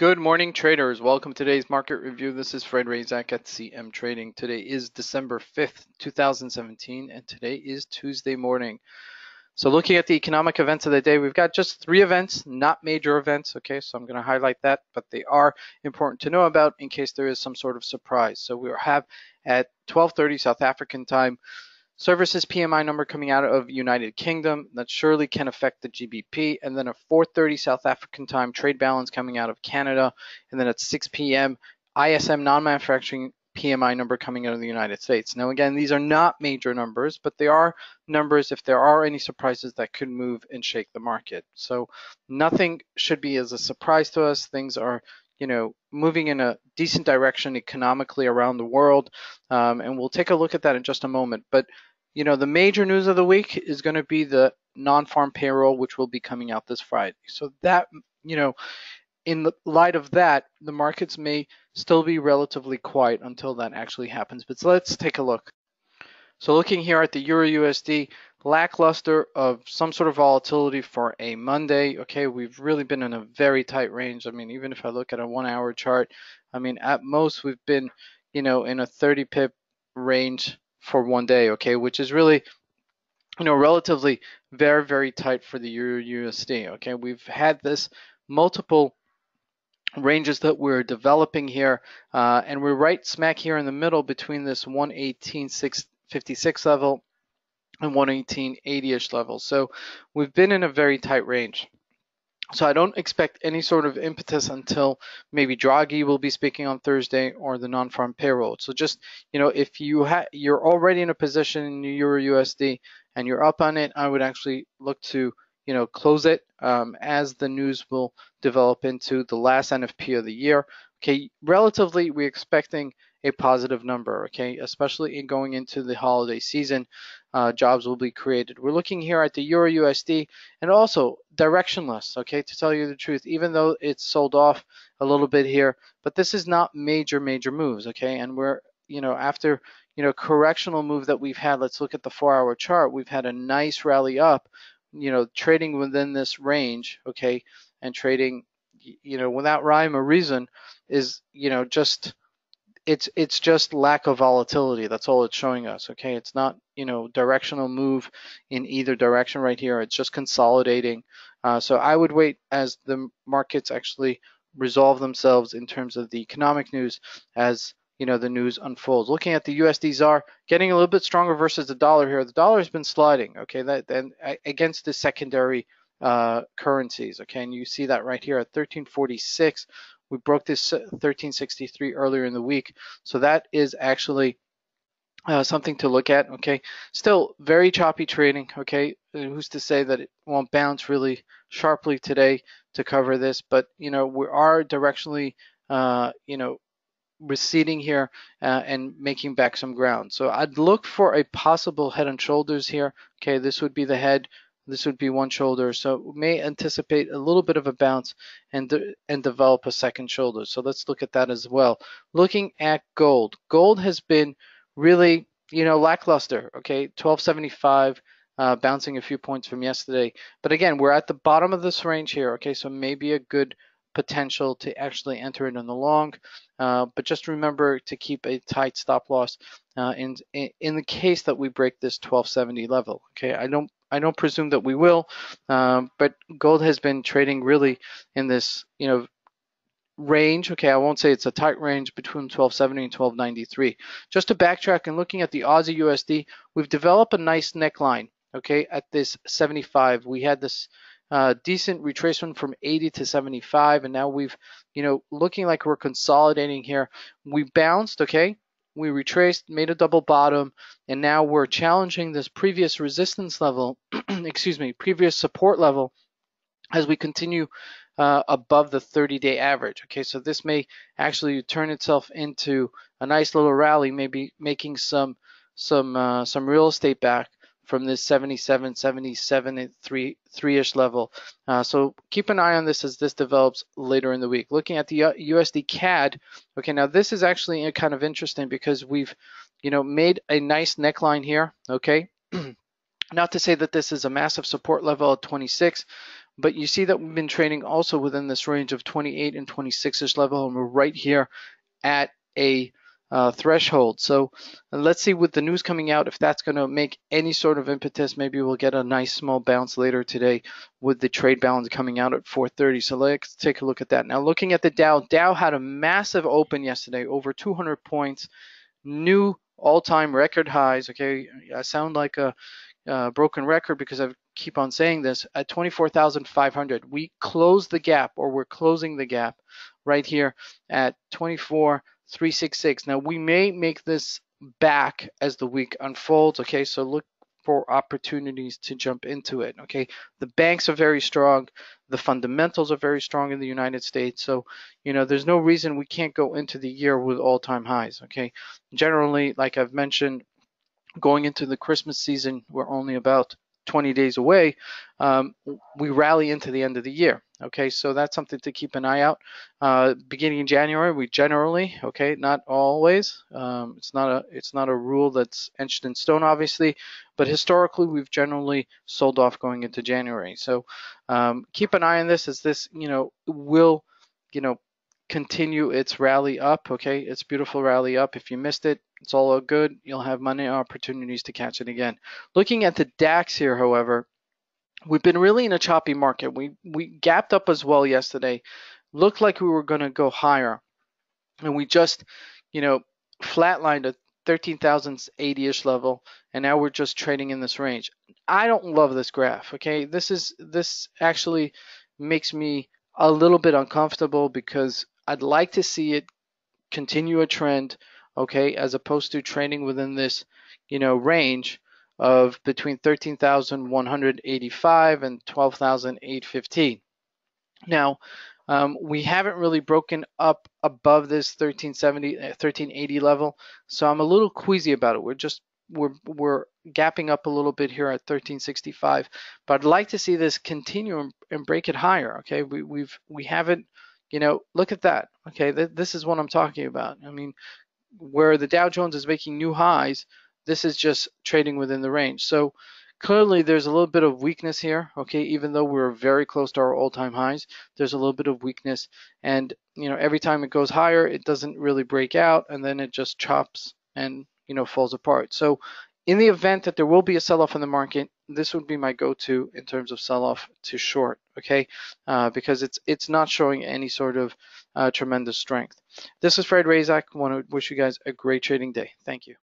Good morning, traders. Welcome to today's market review. This is Fred Razak at CM Trading. Today is December 5th, 2017, and today is Tuesday morning. So looking at the economic events of the day, we've got just three events, not major events, okay? So I'm going to highlight that, but they are important to know about in case there is some sort of surprise. So we have at 12:30 South African time Services PMI number coming out of United Kingdom that surely can affect the GBP, and then a 4:30 South African time trade balance coming out of Canada, and then at 6 p.m. ISM non-manufacturing PMI number coming out of the United States. Now again, these are not major numbers, but they are numbers if there are any surprises that could move and shake the market. So nothing should be as a surprise to us. Things are you know, moving in a decent direction economically around the world. Um, and we'll take a look at that in just a moment. But you know, the major news of the week is going to be the non-farm payroll, which will be coming out this Friday. So that, you know, in the light of that, the markets may still be relatively quiet until that actually happens. But so let's take a look. So looking here at the Euro USD, lackluster of some sort of volatility for a Monday. Okay, we've really been in a very tight range. I mean, even if I look at a one hour chart, I mean, at most we've been, you know, in a 30 pip range for one day, okay, which is really, you know, relatively very, very tight for the Euro USD, okay. We've had this multiple ranges that we're developing here, uh, and we're right smack here in the middle between this 118.656 level and 118.80ish level. So we've been in a very tight range. So I don't expect any sort of impetus until maybe Draghi will be speaking on Thursday or the non-farm payroll. So just you know, if you ha- you're already in a position in Euro USD and you're up on it, I would actually look to you know close it um, as the news will develop into the last NFP of the year. Okay, relatively we're expecting a positive number. Okay, especially in going into the holiday season uh, jobs will be created. We're looking here at the Euro USD and also directionless, okay, to tell you the truth, even though it's sold off a little bit here, but this is not major, major moves, okay, and we're, you know, after, you know, correctional move that we've had, let's look at the four hour chart, we've had a nice rally up, you know, trading within this range, okay, and trading, you know, without rhyme or reason is, you know, just, it's it's just lack of volatility. That's all it's showing us. Okay, it's not you know directional move in either direction right here. It's just consolidating. Uh, so I would wait as the markets actually resolve themselves in terms of the economic news as you know the news unfolds. Looking at the USD ZAR, getting a little bit stronger versus the dollar here. The dollar has been sliding. Okay, that then against the secondary uh, currencies. Okay, and you see that right here at 1346 we broke this 1363 earlier in the week. So that is actually uh, something to look at. Okay, still very choppy trading. Okay, who's to say that it won't bounce really sharply today to cover this? But you know we are directionally, uh, you know, receding here uh, and making back some ground. So I'd look for a possible head and shoulders here. Okay, this would be the head. This would be one shoulder. So may anticipate a little bit of a bounce and, de and develop a second shoulder. So let's look at that as well. Looking at gold. Gold has been really, you know, lackluster. Okay, 1275. Uh, bouncing a few points from yesterday. But again, we're at the bottom of this range here. Okay, so maybe a good potential to actually enter it in the long. Uh, but just remember to keep a tight stop loss uh, in, in the case that we break this 1270 level. Okay, I don't I don't presume that we will, um, but gold has been trading really in this, you know, range. Okay, I won't say it's a tight range between 1270 and 1293. Just to backtrack and looking at the Aussie USD, we've developed a nice neckline. Okay, at this 75, we had this uh, decent retracement from 80 to 75, and now we've, you know, looking like we're consolidating here. We bounced. Okay, we retraced, made a double bottom, and now we're challenging this previous resistance level, excuse me, previous support level as we continue uh, above the 30-day average. Okay, so this may actually turn itself into a nice little rally, maybe making some some uh, some real estate back from this 77, 77, 3, 3-ish level. Uh, so keep an eye on this as this develops later in the week. Looking at the USD CAD, okay, now this is actually kind of interesting because we've, you know, made a nice neckline here, okay? Not to say that this is a massive support level at 26, but you see that we've been trading also within this range of 28 and 26ish level, and we're right here at a uh, threshold. So let's see with the news coming out if that's going to make any sort of impetus. Maybe we'll get a nice small bounce later today with the trade balance coming out at 430. So let's take a look at that. Now looking at the Dow, Dow had a massive open yesterday, over 200 points, new all-time record highs. Okay, I sound like a uh, broken record because I keep on saying this at 24,500. We closed the gap, or we're closing the gap right here at 24,366. Now we may make this back as the week unfolds. Okay, so look for opportunities to jump into it. Okay, the banks are very strong, the fundamentals are very strong in the United States. So, you know, there's no reason we can't go into the year with all-time highs. Okay, generally, like I've mentioned, going into the Christmas season, we're only about 20 days away, um, we rally into the end of the year. Okay, so that's something to keep an eye out. Uh, beginning in January, we generally, okay, not always. Um, it's not a it's not a rule that's etched in stone, obviously, but historically we've generally sold off going into January. So um, keep an eye on this as this, you know, will, you know, continue its rally up. Okay, it's beautiful rally up. If you missed it, it's all good. You'll have money opportunities to catch it again. Looking at the DAX here, however, we've been really in a choppy market. We we gapped up as well yesterday. Looked like we were going to go higher, and we just, you know, flatlined at 13,080-ish level, and now we're just trading in this range. I don't love this graph. Okay, this is this actually makes me a little bit uncomfortable because I'd like to see it continue a trend, okay, as opposed to trading within this, you know, range of between 13,185 and 12,815. Now, um, we haven't really broken up above this 1370, 1380 uh, level, so I'm a little queasy about it. We're just we're we're gapping up a little bit here at 1365, but I'd like to see this continue and break it higher. Okay, we we've we haven't, you know, look at that. Okay, th this is what I'm talking about. I mean, where the Dow Jones is making new highs, this is just trading within the range. So clearly there's a little bit of weakness here, okay, even though we're very close to our all-time highs, there's a little bit of weakness. And, you know, every time it goes higher, it doesn't really break out and then it just chops and, you know, falls apart. So in the event that there will be a sell-off in the market, this would be my go-to in terms of sell-off to short, okay? Uh, because it's it's not showing any sort of uh, tremendous strength. This is Fred Razak. I want to wish you guys a great trading day. Thank you.